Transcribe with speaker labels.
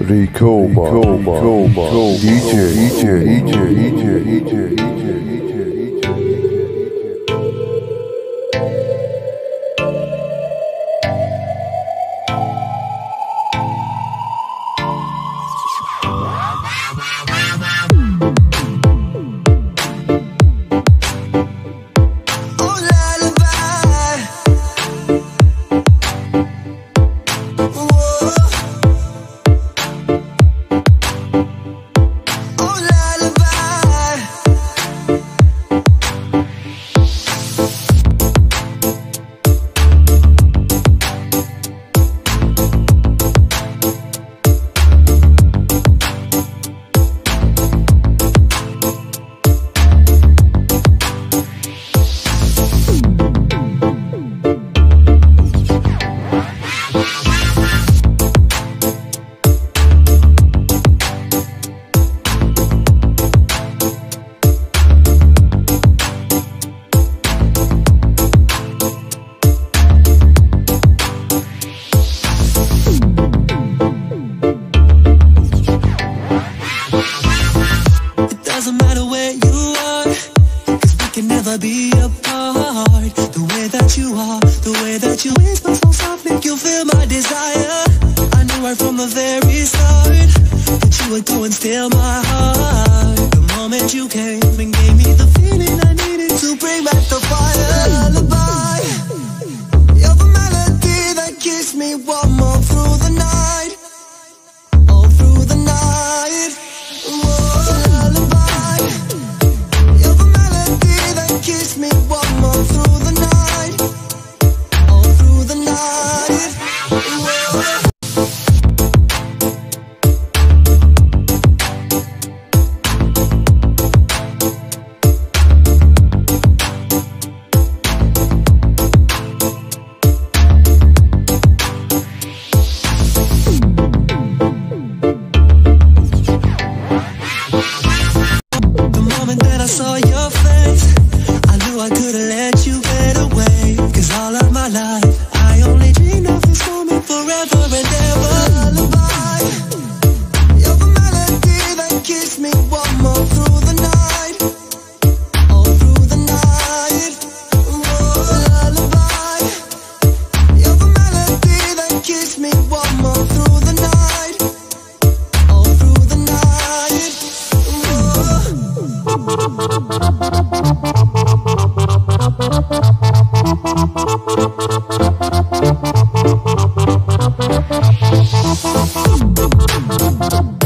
Speaker 1: Recoba, Recoba, Recoba, DJ, DJ, DJ, DJ, DJ.
Speaker 2: Doesn't matter where you are Cause we can never be apart. The way that you are The way that you whisper so soft Make you feel my desire. I knew right from the very start That you were going to steal my heart. The moment you came and gave me the feeling I needed to bring back the Thank you.